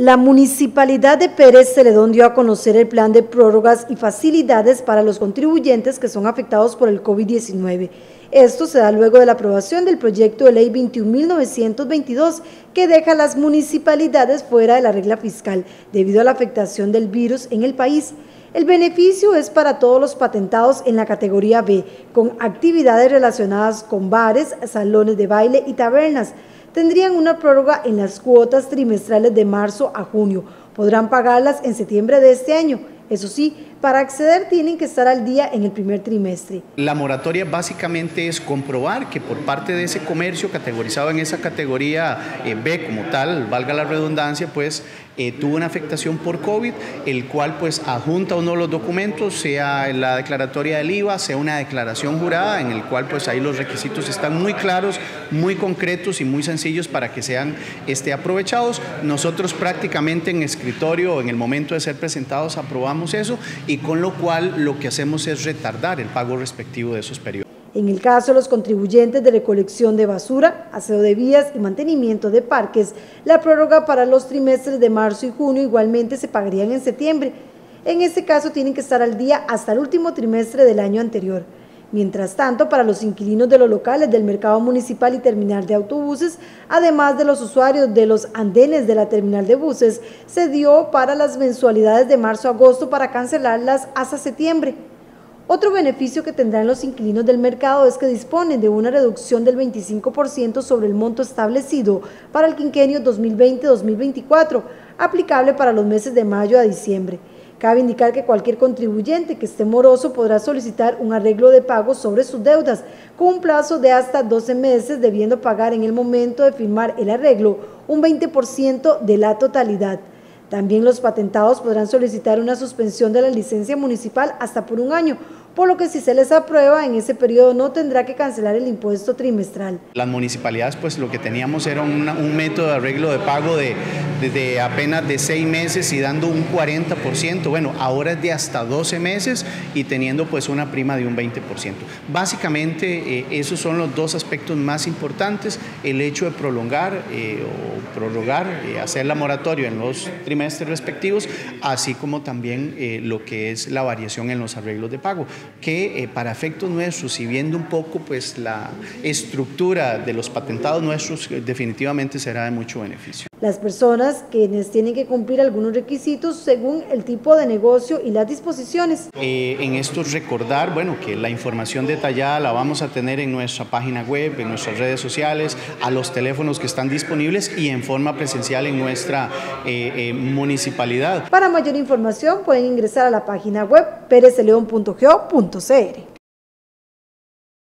La Municipalidad de Pérez Celedón dio a conocer el plan de prórrogas y facilidades para los contribuyentes que son afectados por el COVID-19. Esto se da luego de la aprobación del proyecto de ley 21.922 que deja a las municipalidades fuera de la regla fiscal debido a la afectación del virus en el país. El beneficio es para todos los patentados en la categoría B, con actividades relacionadas con bares, salones de baile y tabernas, tendrían una prórroga en las cuotas trimestrales de marzo a junio. Podrán pagarlas en septiembre de este año. Eso sí, para acceder tienen que estar al día en el primer trimestre. La moratoria básicamente es comprobar que por parte de ese comercio categorizado en esa categoría eh, B como tal, valga la redundancia, pues eh, tuvo una afectación por COVID, el cual pues adjunta uno de los documentos, sea la declaratoria del IVA, sea una declaración jurada, en el cual pues ahí los requisitos están muy claros, muy concretos y muy sencillos para que sean este, aprovechados. Nosotros prácticamente en escritorio, en el momento de ser presentados, aprobamos eso y con lo cual lo que hacemos es retardar el pago respectivo de esos periodos. En el caso de los contribuyentes de recolección de basura, aseo de vías y mantenimiento de parques, la prórroga para los trimestres de marzo y junio igualmente se pagarían en septiembre. En este caso tienen que estar al día hasta el último trimestre del año anterior. Mientras tanto, para los inquilinos de los locales del mercado municipal y terminal de autobuses, además de los usuarios de los andenes de la terminal de buses, se dio para las mensualidades de marzo-agosto para cancelarlas hasta septiembre. Otro beneficio que tendrán los inquilinos del mercado es que disponen de una reducción del 25% sobre el monto establecido para el quinquenio 2020-2024, aplicable para los meses de mayo a diciembre. Cabe indicar que cualquier contribuyente que esté moroso podrá solicitar un arreglo de pago sobre sus deudas con un plazo de hasta 12 meses, debiendo pagar en el momento de firmar el arreglo un 20% de la totalidad. También los patentados podrán solicitar una suspensión de la licencia municipal hasta por un año, por lo que si se les aprueba en ese periodo no tendrá que cancelar el impuesto trimestral. Las municipalidades pues lo que teníamos era un método de arreglo de pago de, de, apenas de seis meses y dando un 40%, bueno, ahora es de hasta 12 meses y teniendo pues una prima de un 20%. Básicamente eh, esos son los dos aspectos más importantes, el hecho de prolongar eh, o prorrogar, eh, hacer la moratoria en los trimestres respectivos, así como también lo que es la variación en los arreglos de pago que eh, para efectos nuestros y viendo un poco pues la estructura de los patentados nuestros definitivamente será de mucho beneficio. Las personas quienes tienen que cumplir algunos requisitos según el tipo de negocio y las disposiciones. Eh, en esto recordar, bueno, que la información detallada la vamos a tener en nuestra página web, en nuestras redes sociales, a los teléfonos que están disponibles y en forma presencial en nuestra municipalidad. Para mayor información pueden ingresar a la página web perezeleon.gov.cr.